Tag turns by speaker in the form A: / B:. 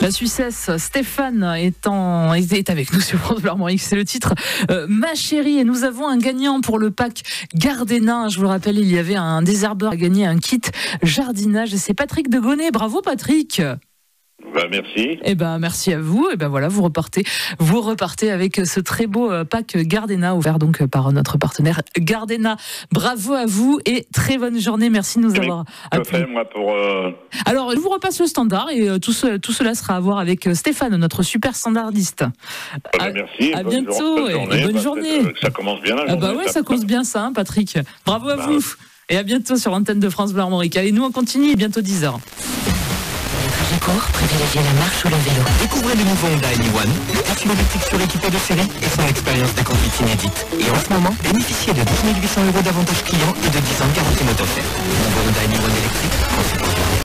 A: La Suissesse, Stéphane est, en, est avec nous sur France Armorique, c'est le titre. Euh, ma chérie, et nous avons un gagnant pour le pack Gardena. Je vous le rappelle, il y avait un désherbeur à gagner, un kit jardinage. C'est Patrick de Gonnet. Bravo Patrick
B: bah, merci.
A: Eh ben, merci à vous. Et eh ben voilà, vous repartez, vous repartez avec ce très beau euh, pack Gardena offert donc par notre partenaire Gardena. Bravo à vous et très bonne journée. Merci de nous avoir
B: appelés. pour euh,
A: Alors, je vous repasse le standard et euh, tout, tout, cela sera à voir avec Stéphane, notre super standardiste.
B: Bah, merci.
A: À bientôt et, bonne bah, journée.
B: Ça commence bien la
A: journée. Ah bah ouais, ça, commence bien ça, hein, Patrick. Bravo à bah, vous. Et à bientôt sur l'antenne de France Bleu Armorique. Et nous, on continue, bientôt 10h
C: privilégiez la marche ou le vélo. Découvrez le nouveau Honda One, le taxi électrique suréquipé de série et son expérience de conduite inédite. Et en ce moment, bénéficiez de 12 800 euros d'avantages clients et de 10 ans de garantie moto